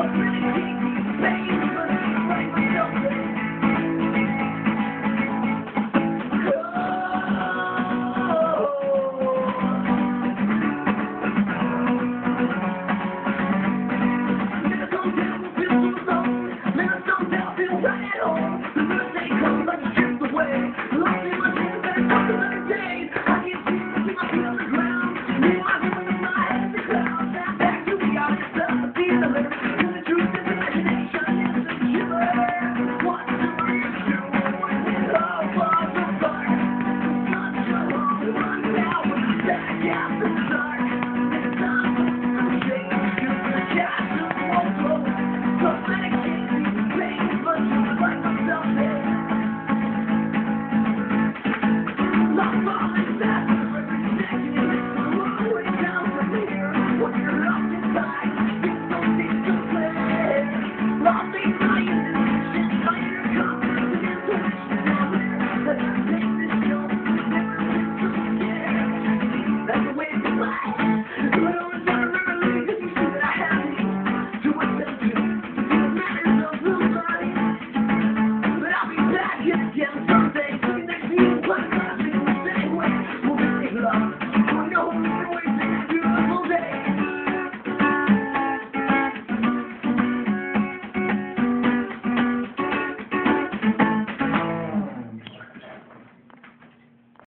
up.